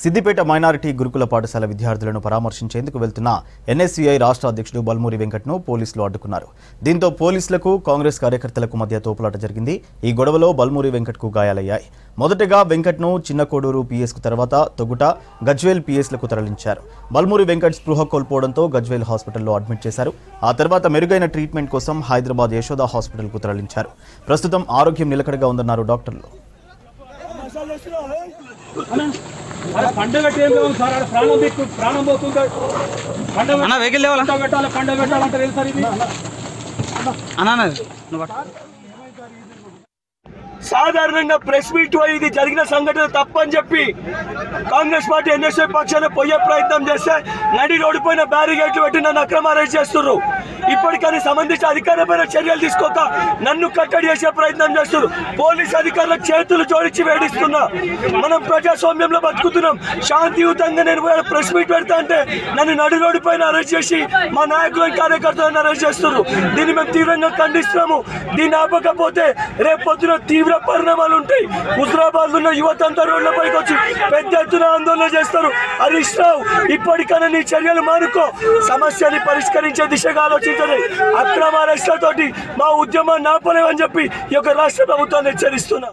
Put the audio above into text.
Siddipet minority గురుకుల పాఠశాల విద్యార్థులను పరామర్శించేందుకు వెళ్తున్న ఎన్ఎస్సీఐ రాష్ట్ర అధ్యక్షుడు బల్మూరి వెంకట్ను పోలీసులు అడ్డుకున్నారు. దీంతో పోలీసులకు కాంగ్రెస్ కార్యకర్తలకు మధ్య తోపులాట జరిగింది. ఈ గొడవలో బల్మూరి వెంకట్కు గాయాలయ్యాయి. మొదటగా వెంకట్ను చిన్నకోడూరు పీఎస్కు తర్వాత తొగుట గజ్వేల్ పీఎస్లకు తరలించారు. బల్మూరి వెంకట్ స్పృహ కోల్పోవడంతో గజ్వేల్ హాస్పిటల్లో అడ్మిట్ చేశారు. ఆ తర్వాత మెరుగైన ట్రీట్మెంట్ కోసం హైదరాబాద్ యశోద హాస్పిటల్కు తరలించారు. ప్రస్తుతం ఆరోగ్యం నిలకడగా ఉందన్నారు డాక్టర్లు. పండగ టైం లో ఉంది సార్. ఆడ ప్రాణం ప్రాణం పోతుంది పండగ అన్న వెహికల్ లేవాలా? పండగ పెట్టాలి పండగ పెట్టాలంటే సార్ ఇది. అన్న. సాధారణంగా ప్రెస్ మీట్ ఇది జరిగిన సంఘటన తప్పని చెప్పి కాంగ్రెస్ పార్టీ ఎన్ఎస్ఐ పక్షాన పోయే ప్రయత్నం చేస్తే నడి రోడ్డుపైన బ్యారిగేట్లు పెట్టి నన్ను అక్రమ అరెస్ట్ చేస్తున్నారు ఇప్పటికైనా సంబంధించిన అధికారమైన చర్యలు తీసుకోక నన్ను కట్టడి చేసే ప్రయత్నం చేస్తున్నారు. పోలీస్ అధికారులకు చేతులు జోడించి వేడిస్తున్నా మనం ప్రజాస్వామ్యంలో బతుకుతున్నాం. శాంతియుతంగా నేను ప్రెస్ మీట్ పెడతా అంటే నన్ను నడి రోడ్డు పైన అరెస్ట్ చేసి మా నాయకులను కార్యకర్తలను అరెస్ట్ చేస్తున్నారు. దీన్ని మేము తీవ్రంగా ఖండిస్తున్నాము. దీన్ని ఆపకపోతే రేపు పొద్దున తీవ్ర పరిణామాలు ఉంటాయి. హుజరాబాద్ ఉన్న యువత అంతా రోడ్లపైకి వచ్చి పెద్ద ఎత్తున ఆందోళన చేస్తారు. హరీష్ రావు. ఇప్పటికైనా నీ చర్యలు మానుకో. సమస్యని పరిష్కరించే దిశగా ఆలోచించండి అక్రమ అరెస్టులతోటి మా ఉద్యమాన్ని ఆపలేమని చెప్పి ఈ యొక్క రాష్ట్ర ప్రభుత్వాన్ని హెచ్చరిస్తున్నా.